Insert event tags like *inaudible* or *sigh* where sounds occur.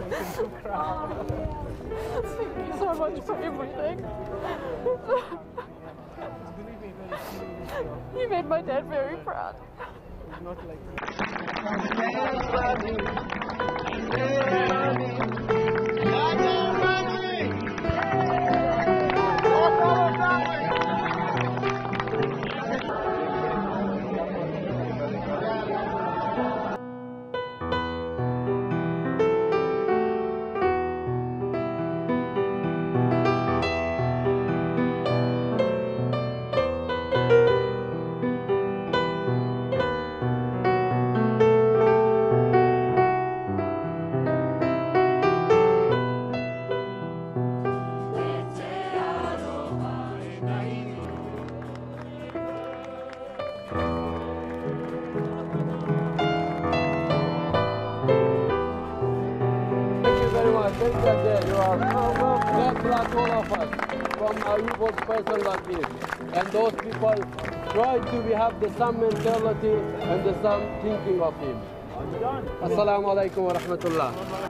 Thank you so much for everything. *laughs* you made my dad very proud. Thank *laughs* glad that you are glad glad all of us from Ayub was person like this. And those people try to have the same mentality and the same thinking of him. Assalamu alaikum wa rahmatullah.